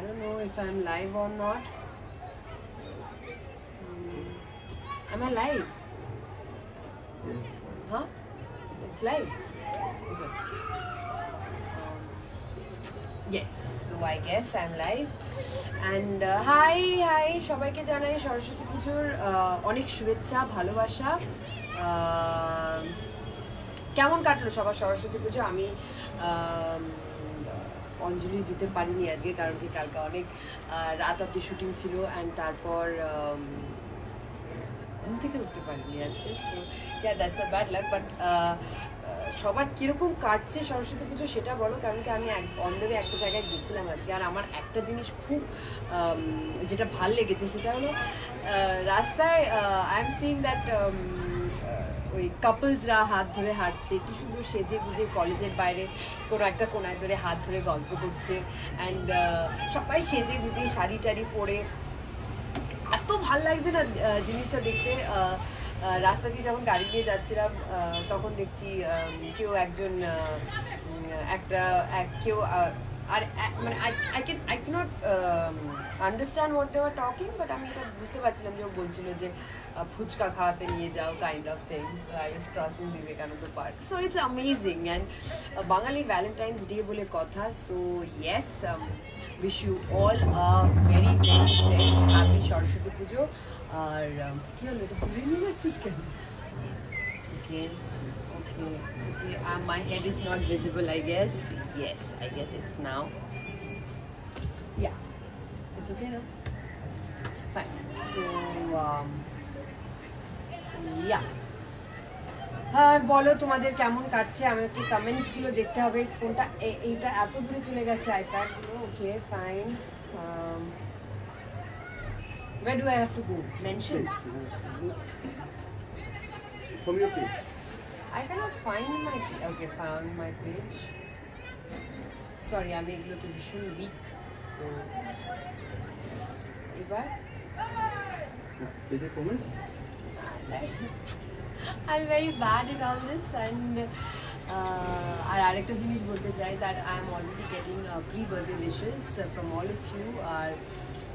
I don't know if I'm live or not. Um, am I live? Yes. Huh? It's live. Okay. Um, yes, so I guess I'm live. And uh, hi, hi, সবাইকে জানাই সরস্বতী পুজোর অনেক শুভেচ্ছা ভালোবাসা কেমন কাটলো সবার সরস্বতী পুজো আম, অঞ্জলি দিতে পারিনি আজকে, কারণ কি কালকে অনেক রাত অব্দি শুটিং ছিল অ্যান্ড তারপর ঘুম থেকে উঠতে পারিনি আজকে so yeah that's a bad luck but সবার কীরকম কাটছে সরস্বতী পুজো সেটা বলো, কারণ কি আমি এক, অন্ধবে একটা জায়গায় গেছিলাম আজকে, আর আমার একটা জিনিস খুব যেটা ভালো লেগেছে সেটা হলো রাস্তায় আই এম সিং দ্যাট ওই কাপলসরা হাত ধরে হাঁটছে, কি সুন্দর সেজে গুজে কলেজের বাইরে কোনো একটা কোনায় ধরে হাত ধরে গল্প করছে অ্যান্ড সবাই সেজে গুজে শাড়ি টাড়ি পরে। এত ভালো লাগছে না জিনিসটা দেখতে। রাস্তা দিয়ে যখন গাড়ি নিয়ে যাচ্ছিলাম তখন দেখছি কেউ একজন একটা, এক- কেউ আর মানে I can I can't understand what they are talking but আমি এটা বুঝতে পারছিলাম যে ও বলছিল যে আহ, ফুচকা খাওয়াতে নিয়ে যাও kind of things I was crossing Vivekananda park so it's amazing and বাঙালির ভ্যালেন্টাইন্স ডে বলে কথা so yes wish you all a very very very happy Saraswati Puja R um, কি হলো এটা তুলে নিয়ে যাচ্ছিস কেন? Okay okay okay my head is not visible I guess yes I guess it's now yeah it's okay না fine so yeah আর বলো তোমাদের কেমন কাটছে? আমাকে কমেন্টসগুলো দেখতে হবে। ফোনটা এইটা এত দূরে চলে গেছে আইপ্যাডগুলো? Okay fine where do I have to go? Mentions? From your page. I cannot find my okay found my page. Sorry, আমি এগুলোতে ভীষণ উইক সো এবার Page এর comments? I'm very bad at all this and uh, আর আরেকটা জিনিস বলতে চাই that I am already getting pre birthday wishes from all of you R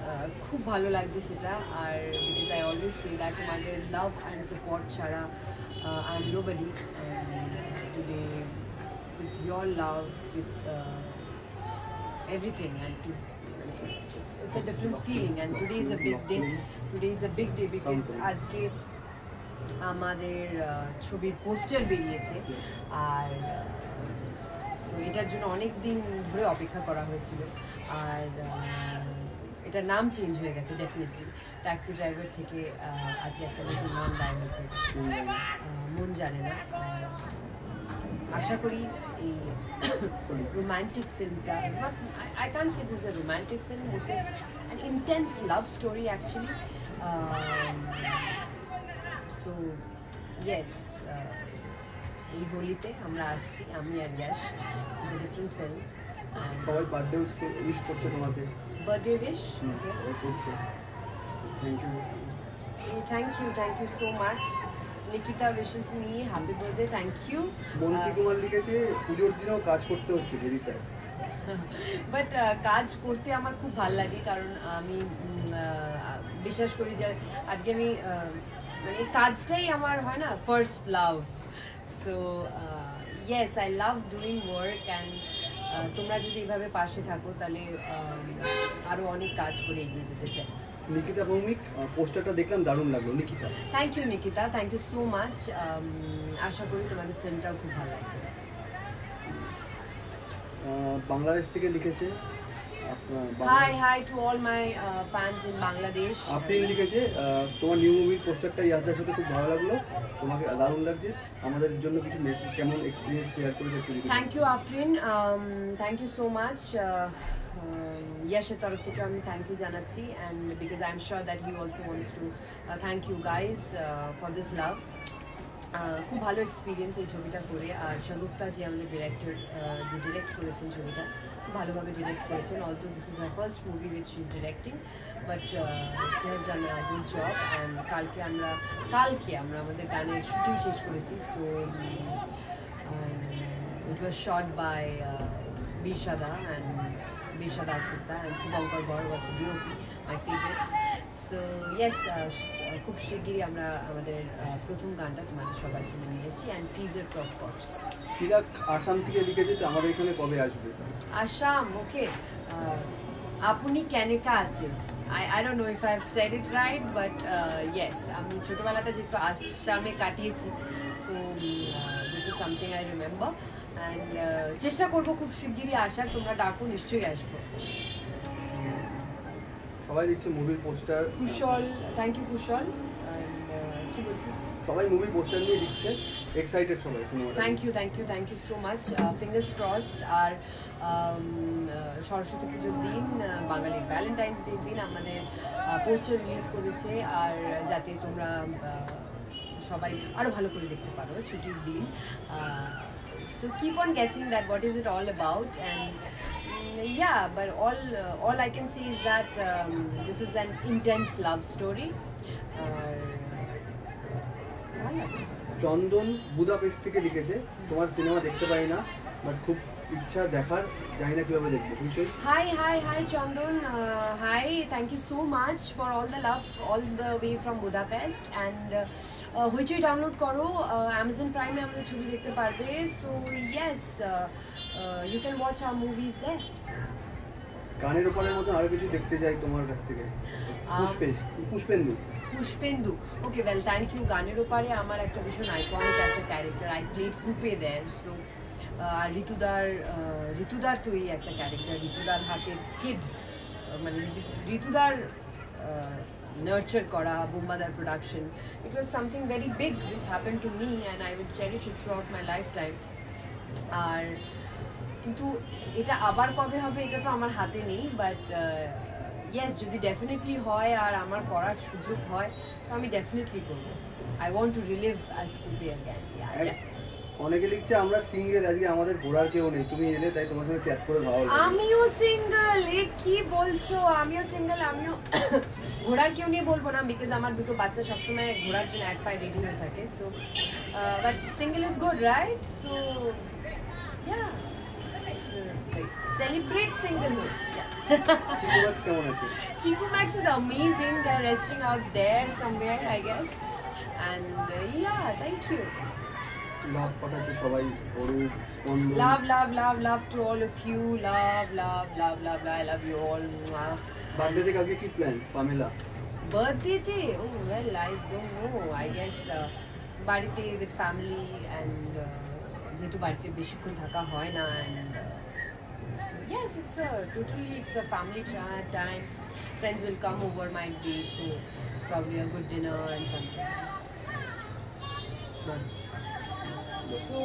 uh, খুব ভালো লাগছে সেটা আর because I always say that তোমাদের লাভ অ্যান্ড সাপোর্ট ছাড়া I am nobody today with your love with everything and to it's, it's, it's a different feeling and today is a big day. Today is a big day because আজকে আমাদের ছবির poster বেরিয়েছে। আর so এটার জন্য অনেক দিন ধরে অপেক্ষা করা হয়েছিল। আর এটার নাম চেঞ্জ হয়ে গেছে ডেফিনেটলি ট্যাক্সি ড্রাইভার থেকে আজকে একটা নতুন নাম দেওয়া হয়েছে মন জানে না। আশা করি এই romantic ফিল্মটা I can say this a romantic film this is an intense love story actually so yes এই হোলিতে আমরা আসছি আমি আর ইয়াশ ডিফারেন্ট ফিল্ম সবাই বার্থডে উইশ করছে তোমাকে। Birthday wish okay thank you thank you thank you so much Nikita wishes me happy birthday thank you Bonti Kumar লিখেছে পুজোর দিনেও কাজ করতে হচ্ছে ভেরি স্যার বাট কাজ করতে আমার খুব ভালো লাগে কারণ আমি বিশ্বাস করি যে আজকে আমি মানে কাজটাই আমার হয় না first love so yes I love doing work and তোমরা যদি এইভাবে পাশে থাকো তাহলে আম, আরও অনেক কাজ করে এগিয়ে যেতে চাই। নিকিতা ভৌমিক পোস্টারটা দেখলাম দারুণ লাগল। Nikita. Thank you Nikita. Thank you so much আশা করি তোমাদের ফিল্মটাও খুব ভালো লাগবে। বাংলাদেশ থেকে লিখেছে hi hi to all my fans in Bangladesh Afrin লিখেছে তোমার নিউ মুভির পোস্টারটা ইয়াসদার সাথে খুব ভালো লাগল। তোমাকে দারুণ লাগছে। আমাদের জন্য কিছু মেসেজ কেমন এক্সপিরিয়েন্স শেয়ার করেছে thank you Afrin. Thank you so much ইয়াশের তরফ থেকে আমি থ্যাংক ইউ জানাচ্ছি and because I am sure that he also wants to thank you guys for this love খুব ভালো এক্সপিরিয়েন্স এই ছবিটা করে আর শাগুফতা যে আমাদের ডিরেক্টর যে ডিরেক্ট করেছেন ছবিটা খুব ভালোভাবে ডিরেক্ট করেছেন although this is her first movie which is directing but she has done good job and কালকে আমরা কালকে আমরা আমাদের গানের শুটিং শেষ করেছি so it was shot by uh, Birshada Birsha Dasgupta and Shubhankar Gaur was the DOP, my favorites. So yes, uh, uh, খুব শিগগিরই আমরা আমাদের uh, প্রথম গানটা তোমাদের সবার জন্য নিয়ে এসেছি অ্যান্ড টিজার তো অফকোর্স তিলক আসাম থেকে লিখেছে তো আমাদের এখানে কবে আসবে? আসাম ওকে আপনি কেনেকা আছে I I don't know if I have said it right but yes আমি ছোটবেলাটা যেহেতু আসামে কাটিয়েছি so this is something I remember and চেষ্টা করব খুব শিগগিরই আসার তোমরা ডাকো নিশ্চয়ই আসব। সবাই দেখছে মুভির poster Kushal thank you Kushal. And কি বলছি? সবাই মুভির পোস্টার নিয়ে দিচ্ছে এক্সাইটেড সবাই সিনেমাটা thank you thank you thank you so much fingers crossed R um, uh, Saraswati পুজোর দিন uh, বাঙালির ভ্যালেন্টাইন্স ডের দিন আমাদের পোস্টার রিলিজ করেছে। আর যাতে তোমরা uh, সবাই আরও ভালো করে দেখতে পারো ছুটির দিন। So keep on guessing that what is it all about and yeah but all uh, all i can see is that um, this is an intense love story। Chandan Budapest থেকে লিখেছে তোমার সিনেমা দেখতে পাই না but খুব ইচ্ছা দেখার জানি না কীভাবে দেখব। নিশ্চয়ই hi, Chandun. Uh, hi, thank you so much for all the love, all the way from Budapest. And uh, Hoichoi download করো? অ্যামাজন প্রাইমে আমাদের ছবি দেখতে পারবে। So yes you can watch our movies there গানের উপরের মতো আরও কিছু দেখতে চাই তোমার কাছ থেকে। Pushpesh Pushpendu. Pushpendu. Okay well thank you গানের ওপারে আমার একটা ভীষণ আইকনিক একটা ক্যারেক্টার আই প্লেড কুপে দেয়ার সো আর ঋতুদার ঋতুদার তৈরি একটা ক্যারেক্টার ঋতুদার হাতের কিড মানে ঋতু- ঋতুদার নার্চার করা বোম্বাদার production it was something very big which happen to me and I will cherish it throughout my lifetime আর কিন্তু এটা আবার কবে হবে এটা তো আমার হাতে নেই বাট ইয়েস যদি ডেফিনেটলি হয় আর আমার করার সুযোগ হয় তো আমি ডেফিনেটলি করব। I want to relive as কুডে again অনেকে লিখছে আমরা সিঙ্গেল আজকে আমাদের ঘোরার কেউ নেই। তুমি এলে তাই তোমার সঙ্গে চ্যাট করে ভালো আমিও সিঙ্গেল এ কি বলছো? আমিও সিঙ্গেল আমিও ঘোড়ার কেউ নিয়ে বলব না বিকজ আমার দুটো বাচ্চা সবসময় ঘোড়ার জন্য এক পায়ে রেডি হয়ে থাকে। So but single is good right so yeah celebrate singlehood চিকুবাক্স কেমন আছে? Chico Max is amazing. They're resting out there somewhere, I guess. And uh, yeah, thank you. লাভ পাঠাচ্ছে সবাই অরূপ স্পন্দন Love, love, love, love to all of you. Love, love, love, love. I love you all. Mwah. বার্থডেতে কালকে কি plan Pamela Birthday day? Oh, well, I don't know. I guess uh, বাড়িতে with family and uh, যেহেতু বাড়িতে বেশিক্ষণ থাকা হয় না and uh, so yes, it's a totally it's a family tra- time. Friends will come over, might be so probably a good dinner and something. So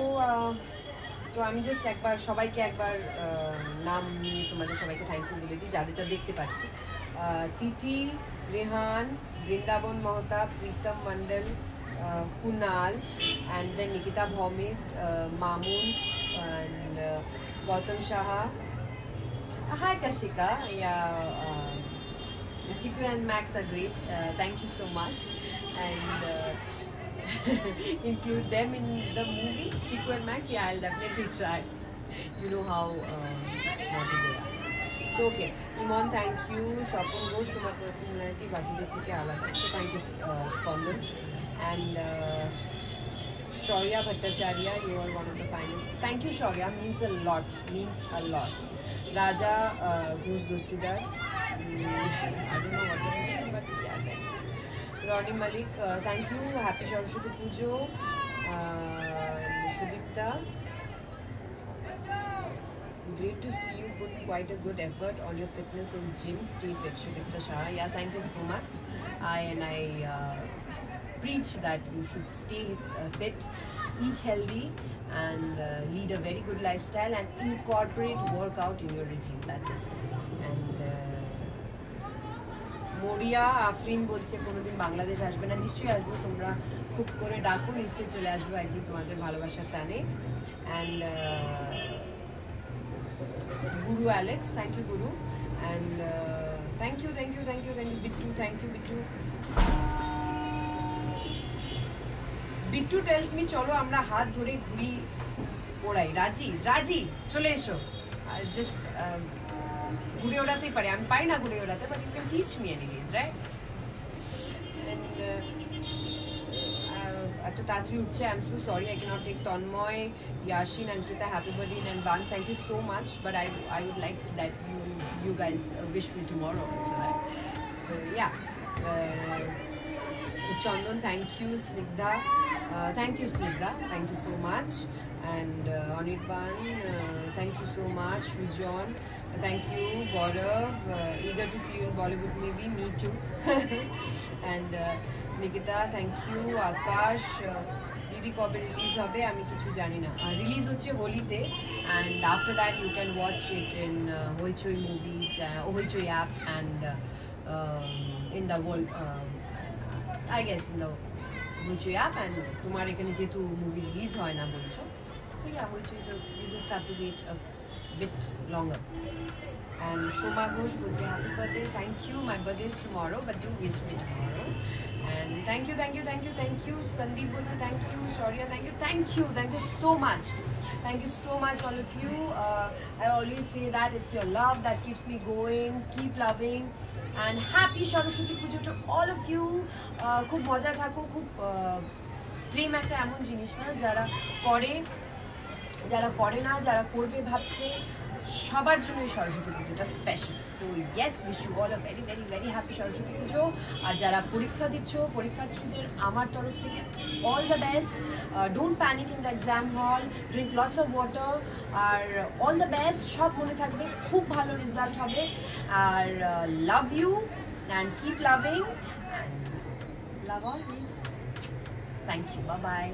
তো আমি just একবার সবাইকে একবার নাম নিয়ে তোমাদের সবাইকে থ্যাংক ইউ বলে দিই যাদেরটা দেখতে পাচ্ছি Tithi Rehan Brindaban Mahtab Pritam Mondal Kunal and then Nikita ah, Mamun and Goutam Saha hi Kashika yeah Chiku and Max are great. Uh, you so much. And uh, include them in the movie, Chiku and Max. Yeah, I'll definitely try. You know how um, naughty they are. So okay, Iman, thank you. Shopin Ghosh, তোমার personality বাকিদের থেকে আলাদা। So thank you, uh, Spandan. And uh, Shaurya Bhattacharya, you are one of the finest. Thank you, Shaurya. Means a lot. Means a lot. Raja uh, Ghosh Dostidar. Mm, I don't know what they're doing, but yeah, thank you. uh, thank you. Happy Saraswati Pujo. Uh, Shudipta. Great to see you put quite a good effort on your fitness in gym. Stay fit, Shudipta Shah. Yeah, thank you so much. I and I uh, preach that you should stay uh, fit, eat healthy, and uh, lead a very good lifestyle and incorporate workout in your regime. That's it. Uh, মরিয়া আফরিন বলছে কোনোদিন বাংলাদেশ আসবে না। নিশ্চয়ই আসব তোমরা খুব করে ডাকো নিশ্চয়ই চলে আসব একদিন তোমাদের ভালোবাসার টানে। And Guru Alex thank you Guru. And thank you thank you thank you thank you Bittu thank you Bittu. Bittu tells me চলো আমরা হাত ধরে ঘুরি ওড়াই। রাজি রাজি চলে এসো। জাস্ট ঘুরে ওড়াতেই পারি আমি পারি না ঘুরে ওড়াতে but you can teach me anyways right এত তাড়াতাড়ি উঠছে I am so sorry I can't take Tanmoy Yasin Ankita happy birthday in advance thank you so much but I I would like that you you guys wish me tomorrow also right so yeah Chandan, thank you. Snigdha, uh, thank you, Snigdha. Thank you so much. And uh, Anirban, uh, thank you so much. Rujon, thank you. Gaurav, uh, eager to see you in Bollywood movie. Me too. and uh, Nikita, thank you. Akash. Uh, দিদি কবে release হবে আমি কিছু জানি না release হচ্ছে হোলিতে and after that you can watch it in Hoichoi movies Hoichoi app and in the world I guess in the Hoichoi app and তোমার এখানে যেহেতু মুভি রিলিজ হয় না বলছো so yeah Hoichoi you just have to wait a bit longer And Shoma Ghosh বলছে happy birthday. Thank you. My birthday is tomorrow, but do wish me tomorrow. And thank you, thank you, thank you, thank you. Sandeep বলছে thank you. Shaurya, thank you, thank you, thank you so much. Thank you so much, all of you. Uh, I always say that it's your love that keeps me going. Keep loving. And happy Saraswati Puja to all of you. Uh, খুব মজা থাকো খুব uh, প্রেম একটা এমন জিনিস না যারা করে যারা করে না যারা করবে ভাবছে সবার জন্য সরস্বতী পুজোটা special so yes wish you all a very very very happy Saraswati Puja. আর যারা পরীক্ষা দিচ্ছ, পরীক্ষার্থীদের আমার তরফ থেকে all the best don't panic in the exam hall drink lots of water R all the best সব মনে থাকবে, খুব ভালো রেজাল্ট হবে। আর love you and keep loving love always thank you বা বাই